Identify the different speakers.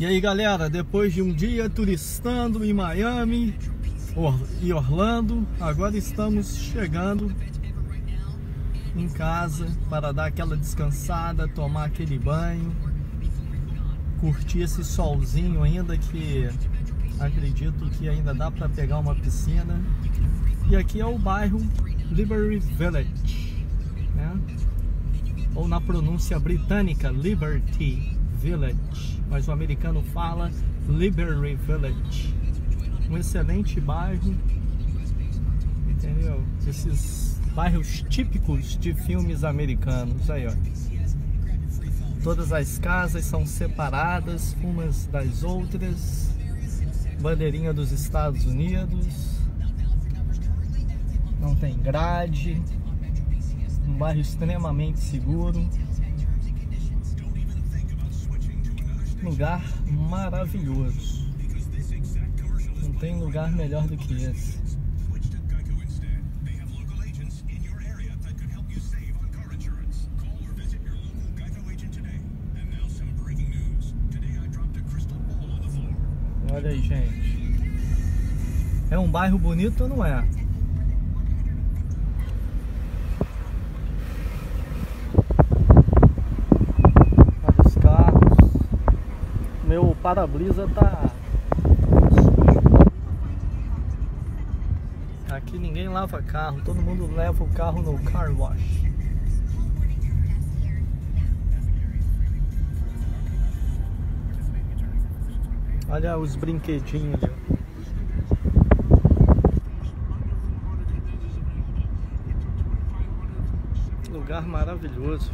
Speaker 1: E aí galera, depois de um dia turistando em Miami e Orlando, agora estamos chegando em casa para dar aquela descansada, tomar aquele banho, curtir esse solzinho ainda que acredito que ainda dá para pegar uma piscina. E aqui é o bairro Liberty Village, né? ou na pronúncia britânica Liberty Village, mas o americano fala Liberty Village. Um excelente bairro, entendeu? Esses bairros típicos de filmes americanos, aí ó. Todas as casas são separadas umas das outras, bandeirinha dos Estados Unidos, não tem grade, um bairro extremamente seguro. Lugar maravilhoso. Não tem lugar melhor do que esse. Olha aí, gente. É um bairro bonito ou não é? Para-brisa tá Aqui ninguém lava carro, todo mundo leva o carro no car wash. Olha os brinquedinhos. Lugar maravilhoso.